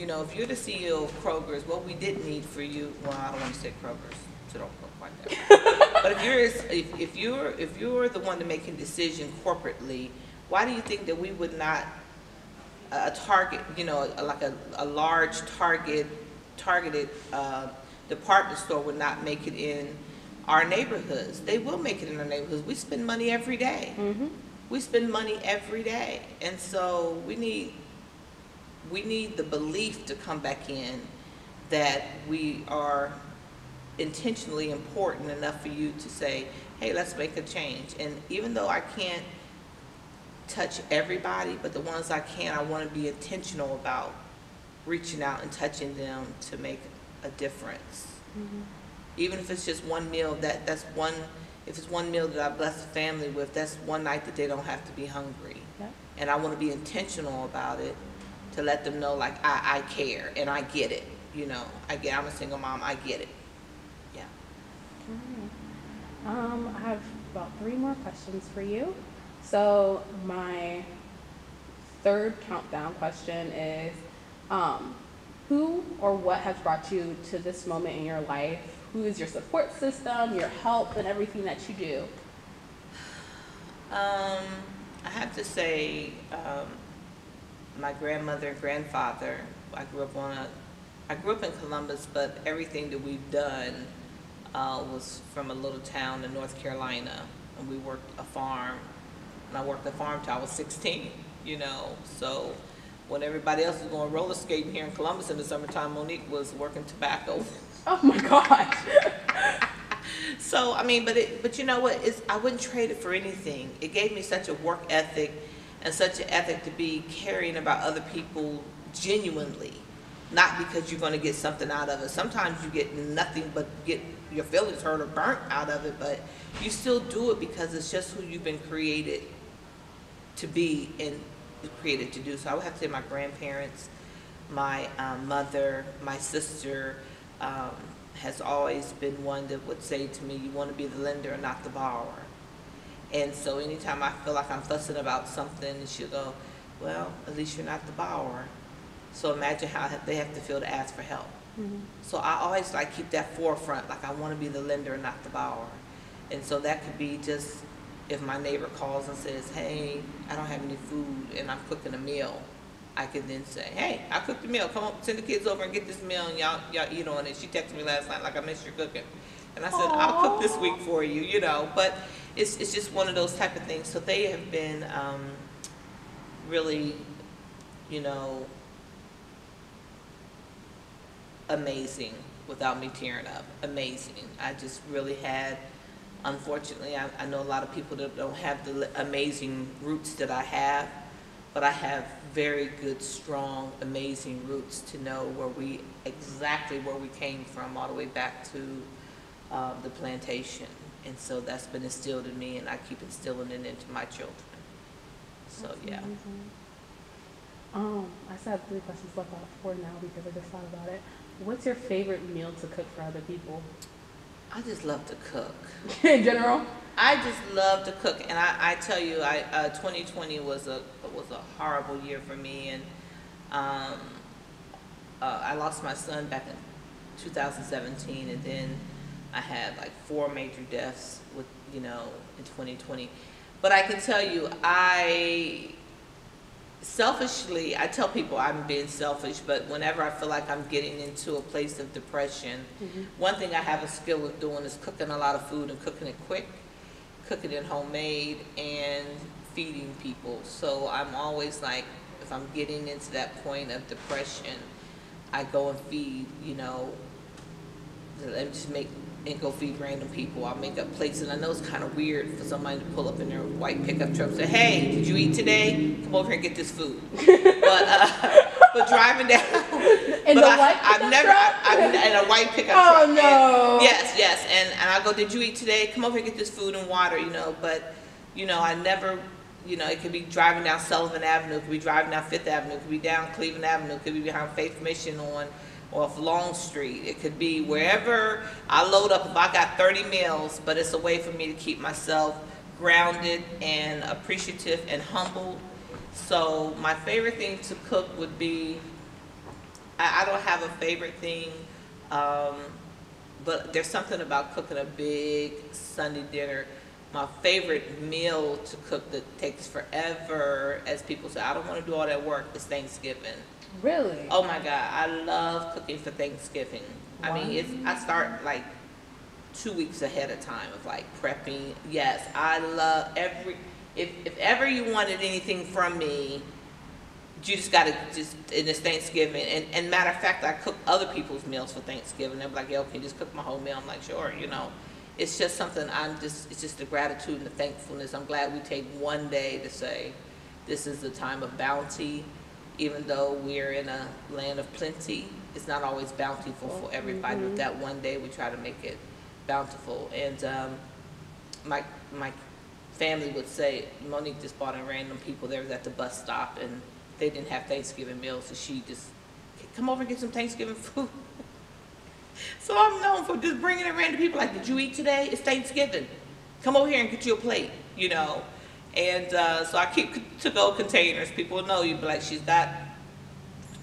You know, if you're the CEO of Kroger's, what we did need for you, well, I don't want to say Kroger's, so don't go quite there. But if you're, if, if you're, if you're the one to making decision corporately, why do you think that we would not, a a target, you know, like a, a large target, targeted, uh, department store would not make it in our neighborhoods? They will make it in our neighborhoods. We spend money every day. We spend money every day. And so we need, we need the belief to come back in that we are intentionally important enough for you to say, hey, let's make a change. And even though I can't touch everybody, but the ones I can, I want to be intentional about reaching out and touching them to make a difference. Mm-hmm. Even if it's just one meal, that, that's one, if it's one meal that I bless the family with, that's one night that they don't have to be hungry. Yep. And I want to be intentional about it to let them know like I, I care and I get it. You know, I get, I'm a single mom, I get it. Yeah. Um, I have about three more questions for you. So my third countdown question is, um, who or what has brought you to this moment in your life? Who is your support system, your help, and everything that you do? Um, I have to say, um, my grandmother and grandfather, I grew up on a, I grew up in Columbus, but everything that we've done, uh, was from a little town in North Carolina. And we worked a farm, and I worked the farm till I was sixteen, you know, so when everybody else was going roller skating here in Columbus in the summertime, Monique was working tobacco. Oh my gosh. So, I mean, but it, but you know what, it's, I wouldn't trade it for anything. It gave me such a work ethic and such an ethic to be caring about other people genuinely, not because you're gonna get something out of it. Sometimes you get nothing but get your feelings hurt or burnt out of it, but you still do it because it's just who you've been created to be and created to do. So I would have to say my grandparents, my um, mother, my sister um, has always been one that would say to me, you want to be the lender and not the borrower. And so anytime I feel like I'm fussing about something, she'll go, well, at least you're not the borrower. So imagine how they have to feel to ask for help. Mm-hmm. So I always like keep that forefront, like I want to be the lender and not the borrower. And so that could be just if my neighbor calls and says, hey, I don't have any food and I'm cooking a meal, I could then say, hey, I cooked the meal, come on, send the kids over and get this meal and y'all, y'all eat on it. She texted me last night like I missed your cooking. And I said, I'll cook this week for you, you know, but it's, it's just one of those type of things. So they have been, um, really, you know, amazing without me tearing up. Amazing. I just really had, unfortunately, I, I know a lot of people that don't have the amazing roots that I have, but I have very good, strong, amazing roots to know where we, exactly where we came from, all the way back to uh, the plantation. And so that's been instilled in me, and I keep instilling it into my children. So, That's yeah. amazing. Um, I still have three questions left out of four now because I just thought about it. What's your favorite meal to cook for other people? I just love to cook. In general? I just love to cook, and I, I tell you, I uh, 2020 was a was a horrible year for me, and um, uh, I lost my son back in 2017, and then I had like four major deaths with you know in 2020. But I can tell you, I selfishly, I tell people I'm being selfish, but whenever I feel like I'm getting into a place of depression, mm-hmm. one thing I have a skill with doing is cooking a lot of food and cooking it quick, cooking it homemade, and feeding people. So I'm always like, if I'm getting into that point of depression, I go and feed, you know, and just make and go feed random people. I'll make up plates, and I know it's kind of weird for somebody to pull up in their white pickup truck and say, "Hey, did you eat today? Come over here and get this food." but uh, but driving down, In but the I, white I've never, truck? I, I'm in a white pickup Oh, truck. and- no. yes, yes, and and I go, "Did you eat today? Come over here and get this food and water." You know, but you know, I never. You know, it could be driving down Sullivant Avenue, it could be driving down Fifth Avenue, it could be down Cleveland Avenue, it could be behind Faith Mission on off Long Street. It could be wherever I load up. If I got 30 meals, but it's a way for me to keep myself grounded and appreciative and humble. So my favorite thing to cook would be I, I don't have a favorite thing, um, but there's something about cooking a big Sunday dinner. My favorite meal to cook that takes forever, as people say, I don't want to do all that work, is Thanksgiving. Really? Oh my God, I love cooking for Thanksgiving. I mean, it's, I start like two weeks ahead of time of like prepping. Yes, I love every, if, if ever you wanted anything from me, you just gotta just, and it's Thanksgiving. And, and matter of fact, I cook other people's meals for Thanksgiving. They're like, yo, can you just cook my whole meal? I'm like, sure, you know. It's just something I'm just, it's just the gratitude and the thankfulness. I'm glad we take one day to say, this is the time of bounty. Even though we're in a land of plenty, it's not always bountiful for everybody. But that one day, we try to make it bountiful. And um, my my family would say Monique just bought in random people. They was at the bus stop and they didn't have Thanksgiving meals, so she just come over and get some Thanksgiving food. So I'm known for just bringing in random people. Like, did you eat today? It's Thanksgiving. Come over here and get you a plate. You know. And uh, so I keep to-go containers. People know you, but like she's got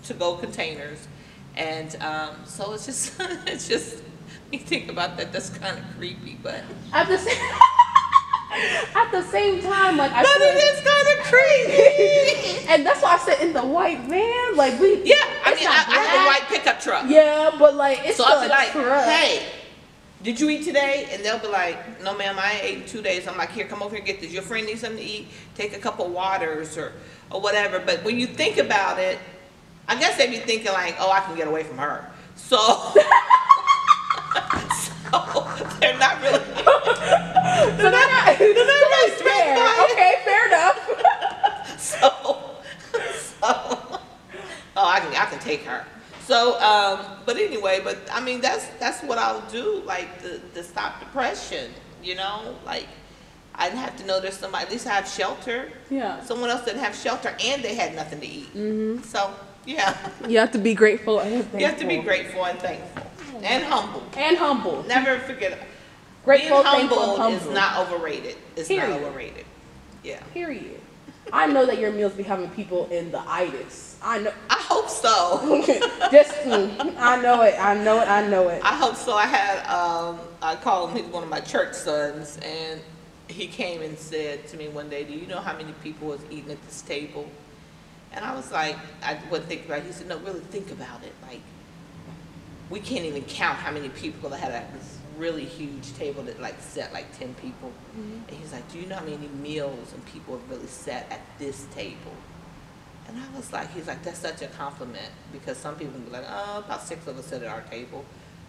to-go containers, and um, so it's just it's just you think about that. That's kind of creepy, but At the same, at the same time, like I but feel it like- is creepy. and that's why I said in the white van, like we. yeah, I mean, I, I have a white pickup truck. Yeah, but like it's So I'll be like, truck. hey, did you eat today? And they'll be like, no, ma'am, I ain't ate in two days. I'm like, here, come over here and get this. Your friend needs something to eat. Take a couple waters or, or whatever. But when you think about it, I guess they'd be thinking like, oh, I can get away from her. So, so they're not really. So they're not. they're not really fair. Okay, fair enough. So, so, oh, I can, I can take her. So, um, but anyway, but I mean, that's that's what I'll do, like to, to stop depression. You know, like I'd have to know there's somebody. At least I have shelter. Yeah. Someone else didn't have shelter, and they had nothing to eat. Mm-hmm. So, yeah, You have to be grateful and you have to be grateful and thankful and humble. and humble. Never forget. Grateful, being thankful, humble, is not overrated. It's Period. not overrated. Yeah. Period. I know that your meals be having people in the itis. I know. I hope so. Just, mm, I know it. I know it. I know it. I hope so. I had, um, I called him, he's one of my church sons, and he came and said to me one day, do you know how many people was eating at this table? And I was like, I wasn't thinking about it. He said, no, really think about it. Like, we can't even count how many people that had at this really huge table that like sat like 10 people. Mm-hmm. And he's like, do you know how many meals and people have really sat at this table? And I was like, he's like, that's such a compliment because some people be like, oh, about six of us sit at our table.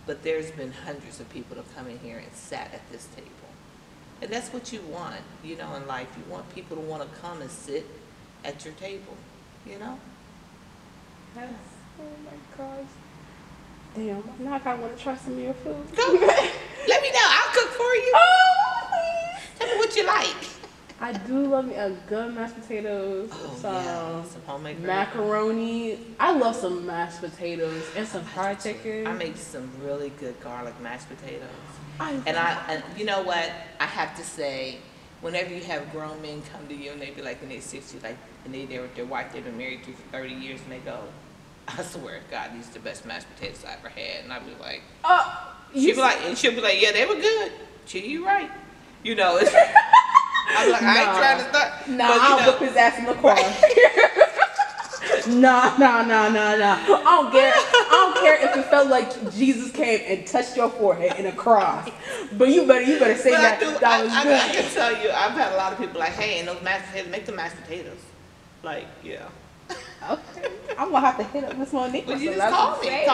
But there's been hundreds of people that come in here and sat at this table. And that's what you want, you know, in life. You want people to want to come and sit at your table, you know? Yes. Oh my gosh. Damn. Now I want to try some of your food. Go. Let me know. I'll cook for you. oh, please. Tell me what you like. I do love me a good mashed potatoes, Oh, some yeah. Some homemade macaroni. I love some mashed potatoes and some fried chicken. I make some really good garlic mashed potatoes. I And I, and you know what? I have to say, whenever you have grown men come to you and they be like in their sixties, like, and they there with their wife they've been married to for thirty years, and they go, "I swear to God, these are the best mashed potatoes I ever had." And I'd be like, Uh, she you be like, and she'll be like, "Yeah, they were good." She, you right? You know, it's. I'm like, I ain't trying to start. Nah, but, I'll know, whip his ass in the car. nah, nah, nah, nah, nah. I don't care. I don't care if it felt like Jesus came and touched your forehead in a cross. But you better, you better say But that I do. that was I, good. I can tell you, I've had a lot of people like, "Hey, and those mashed potatoes, make the mashed potatoes." Like, yeah. Okay, I'm gonna have to hit up Miss Monique. Well, you just call me. I'm saying. Call